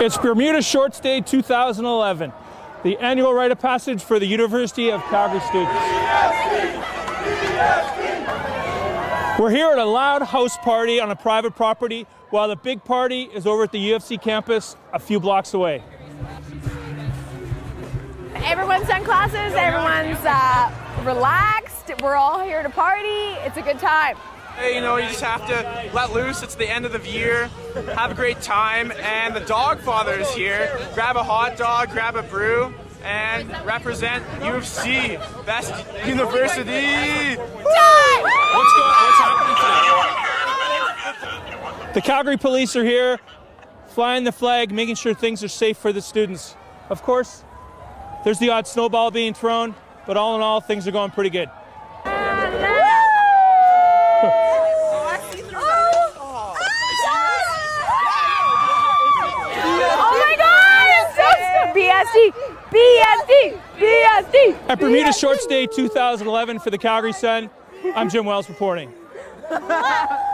It's Bermuda Shorts Day 2011, the annual rite of passage for the University of Calgary students. We're here at a loud house party on a private property while the big party is over at the U of C campus a few blocks away. Everyone's done classes, everyone's uh, relaxed, we're all here to party, it's a good time. You know, you just have to let loose. It's the end of the year. Have a great time. And the dog father is here. Grab a hot dog, grab a brew, and represent U of C. Best university. What's going What's happening today? The Calgary police are here, flying the flag, making sure things are safe for the students. Of course, there's the odd snowball being thrown, but all in all, things are going pretty good. BSD, BSD, BSD. At Bermuda Shorts Day 2011 for the Calgary Sun, I'm Jim Wells reporting.